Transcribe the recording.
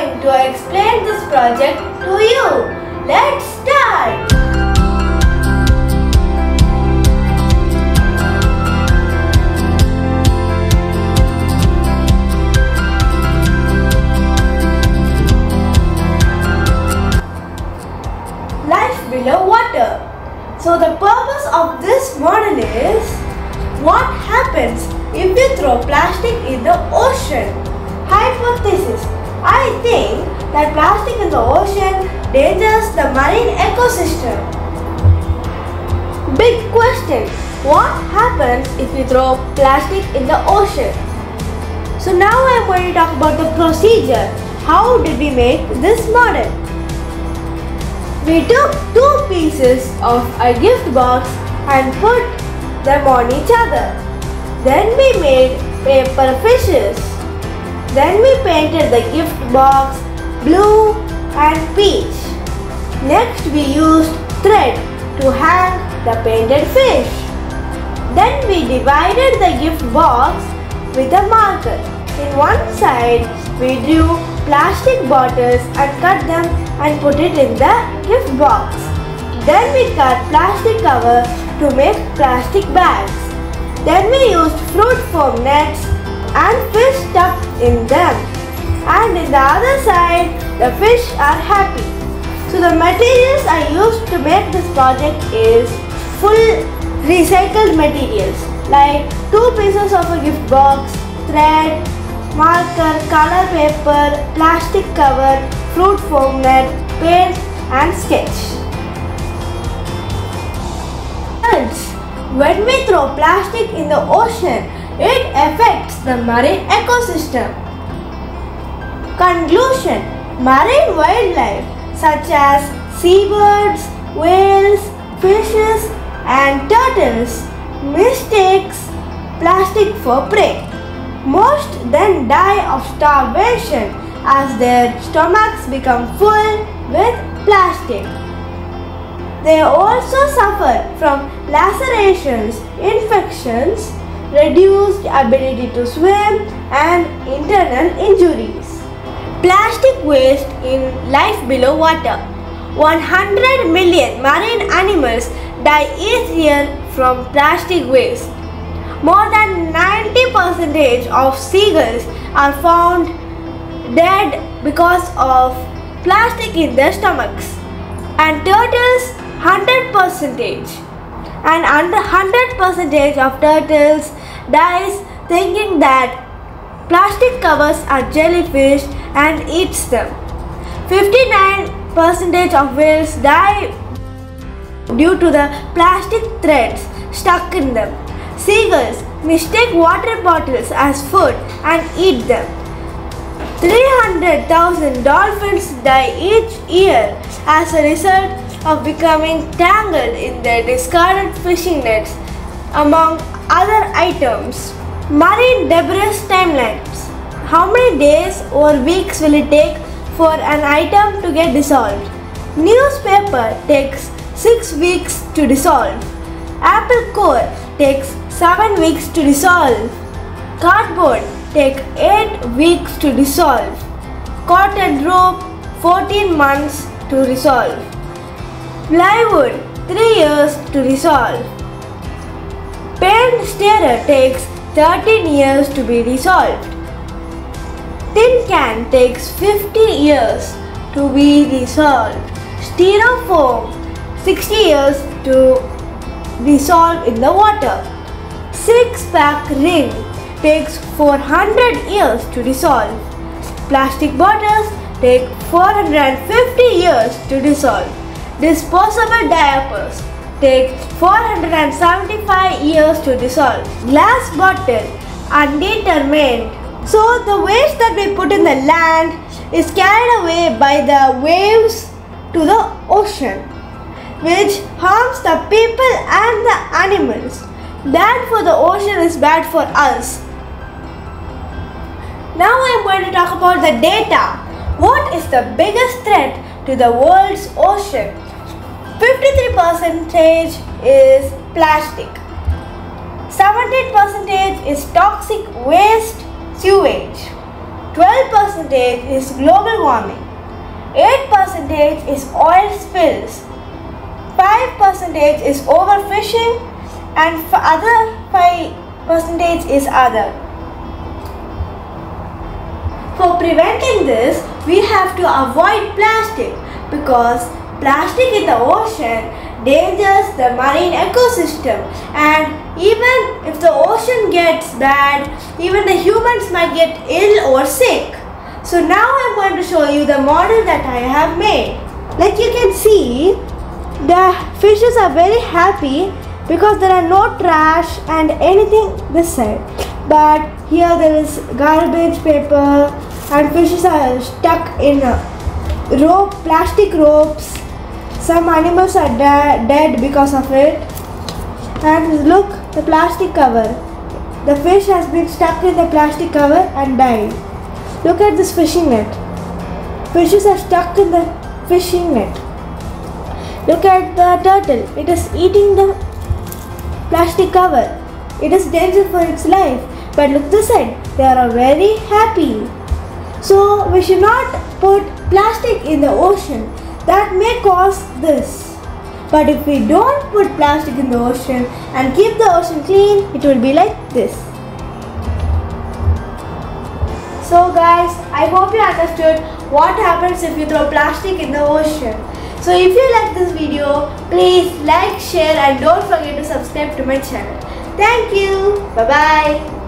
Going to explain this project to you. Let's start. Life below water. So the purpose of this model is what happens if you throw plastic in the ocean? Hypothesis. I think that plastic in the ocean dangers the marine ecosystem. Big question. What happens if we throw plastic in the ocean? So now I am going to talk about the procedure. How did we make this model? We took two pieces of a gift box and put them on each other. Then we made paper fishes. Then we painted the gift box blue and peach. Next we used thread to hang the painted fish. Then we divided the gift box with a marker. In one side we drew plastic bottles and cut them and put it in the gift box. Then we cut plastic cover to make plastic bags. Then we used fruit foam nets and fish stuck in them. And in the other side, the fish are happy. So the materials I used to make this project is full recycled materials like two pieces of a gift box, thread, marker, color paper, plastic cover, fruit foam net, paint and sketch. When we throw plastic in the ocean, it affects the marine ecosystem. Conclusion Marine wildlife such as seabirds, whales, fishes, and turtles mistakes plastic for prey. Most then die of starvation as their stomachs become full with plastic. They also suffer from lacerations, infections, reduced ability to swim, and internal injuries. Plastic waste in life below water. 100 million marine animals die each year from plastic waste. More than 90% of seagulls are found dead because of plastic in their stomachs. And turtles 100% and under 100% of turtles dies thinking that plastic covers are jellyfish and eats them. 59% of whales die due to the plastic threads stuck in them. Seagulls mistake water bottles as food and eat them. 300,000 dolphins die each year as a result of becoming tangled in their discarded fishing nets, among other items. Marine debris timelines. How many days or weeks will it take for an item to get dissolved? Newspaper takes 6 weeks to dissolve. Apple core takes 7 weeks to dissolve. Cardboard takes 8 weeks to dissolve. Cotton rope 14 months to dissolve. Plywood 3 years to dissolve. Paint stirrer takes 13 years to be dissolved. Tin can takes 50 years to be dissolved. Styrofoam 60 years to dissolve in the water. Six pack ring takes 400 years to dissolve. Plastic bottles take 450 years to dissolve. Disposable diapers take 475 years to dissolve. Glass bottle undetermined. So the waste that we put in the land is carried away by the waves to the ocean which harms the people and the animals. Bad for the ocean is bad for us. Now I am going to talk about the data. What is the biggest threat to the world's ocean? 53% is plastic. 17% is toxic waste sewage. 12% is global warming, 8% is oil spills, 5% is overfishing, and other 5% is other. For preventing this, we have to avoid plastic because plastic in the ocean dangers the marine ecosystem and even if the ocean gets bad, even the humans might get ill or sick. So now I'm going to show you the model that I have made. Like you can see, the fishes are very happy because there are no trash and anything this side. But here there is garbage paper and fishes are stuck in rope, plastic ropes. Some animals are de dead because of it. And look, the plastic cover. The fish has been stuck in the plastic cover and died. Look at this fishing net. Fishes are stuck in the fishing net. Look at the turtle. It is eating the plastic cover. It is danger for its life. But look this side. They are very happy. So we should not put plastic in the ocean. That may cause this. But if we don't put plastic in the ocean and keep the ocean clean, it will be like this. So guys, I hope you understood what happens if you throw plastic in the ocean. So if you like this video, please like, share and don't forget to subscribe to my channel. Thank you. Bye-bye.